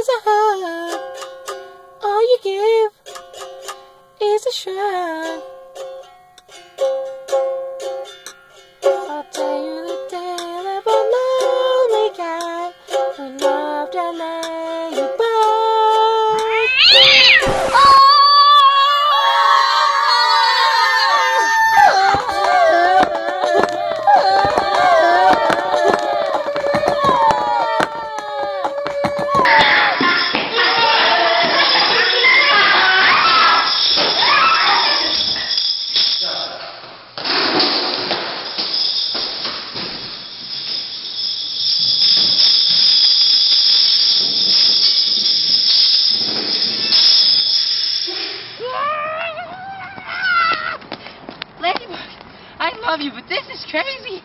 is a hug. All you give is a shrug. I'll tell you the tale of a lonely guy who loved and goodbye. Ladybug, love you, but this is crazy.